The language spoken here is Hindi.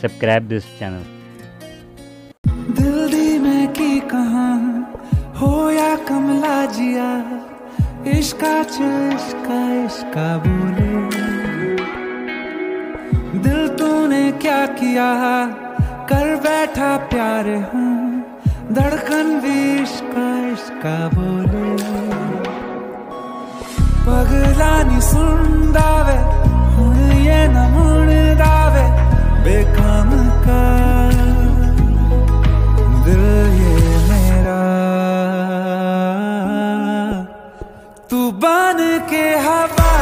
subscribe this channel. दिल दी मैं की हो या कमला जिया, इश्का इश्का बोले दिल तूने क्या किया, कर बैठा प्यार हूँ, धड़कन भी इश्का इश्का बोले पगला नी सुनदा बन के हवा